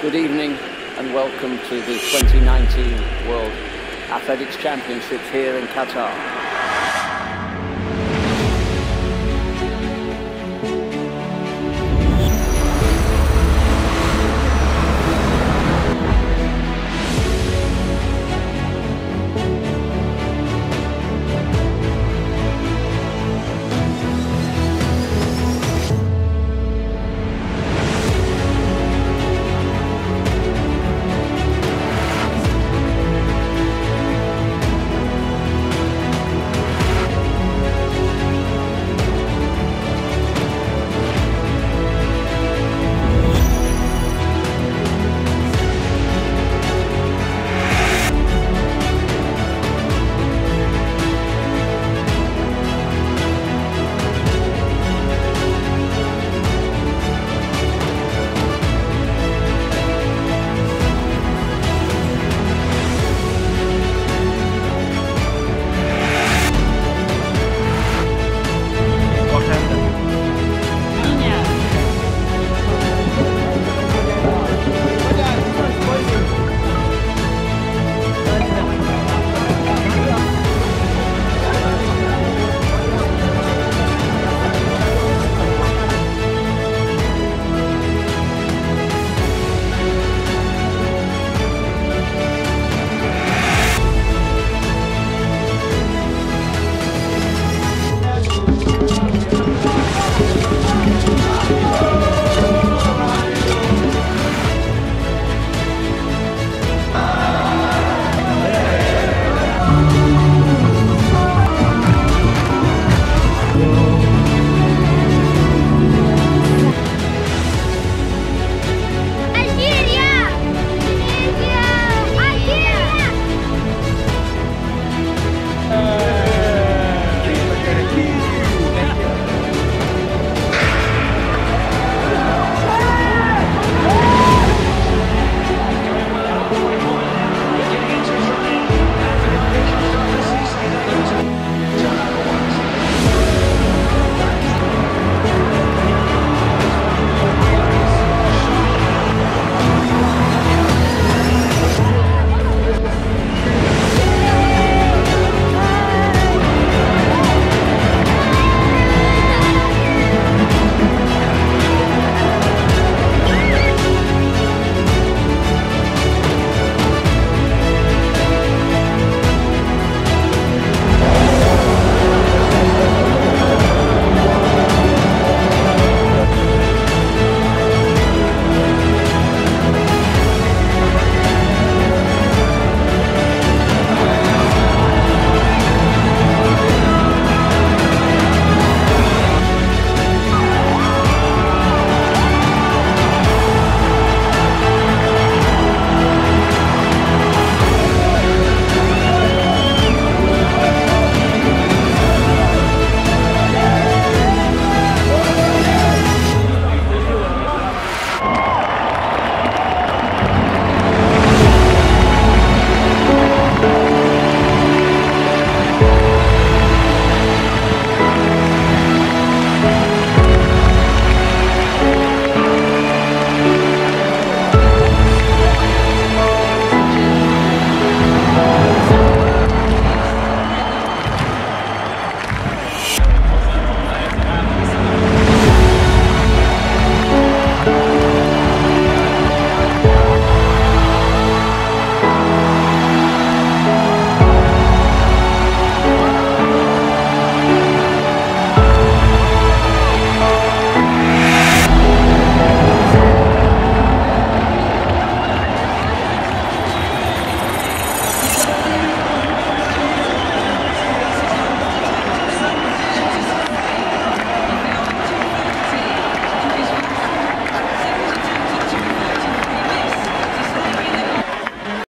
Good evening and welcome to the 2019 World Athletics Championships here in Qatar.